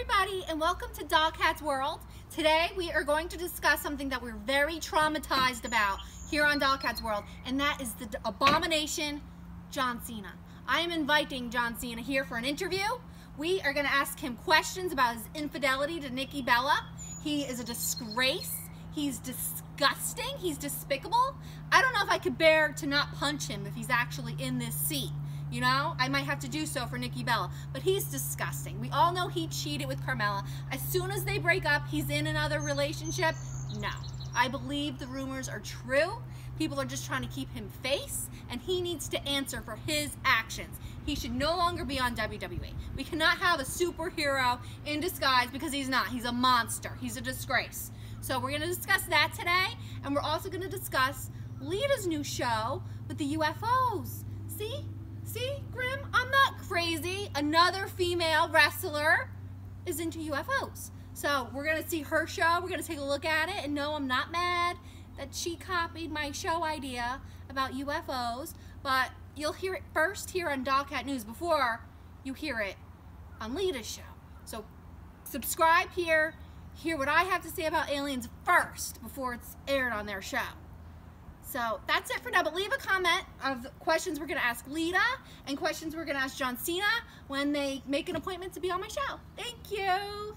everybody and welcome to Dollkat's World. Today we are going to discuss something that we're very traumatized about here on Dollkat's World and that is the abomination John Cena. I am inviting John Cena here for an interview. We are going to ask him questions about his infidelity to Nikki Bella. He is a disgrace. He's disgusting. He's despicable. I don't know if I could bear to not punch him if he's actually in this seat. You know, I might have to do so for Nikki Bella, but he's disgusting. We all know he cheated with Carmella. As soon as they break up, he's in another relationship. No, I believe the rumors are true. People are just trying to keep him face, and he needs to answer for his actions. He should no longer be on WWE. We cannot have a superhero in disguise because he's not. He's a monster. He's a disgrace. So we're going to discuss that today, and we're also going to discuss Lita's new show with the UFOs. See? See, Grim, I'm not crazy. Another female wrestler is into UFOs. So we're going to see her show. We're going to take a look at it. And no, I'm not mad that she copied my show idea about UFOs. But you'll hear it first here on Dollkat News before you hear it on Lita's show. So subscribe here. Hear what I have to say about aliens first before it's aired on their show. So that's it for now, but leave a comment of questions we're going to ask Lita and questions we're going to ask John Cena when they make an appointment to be on my show. Thank you.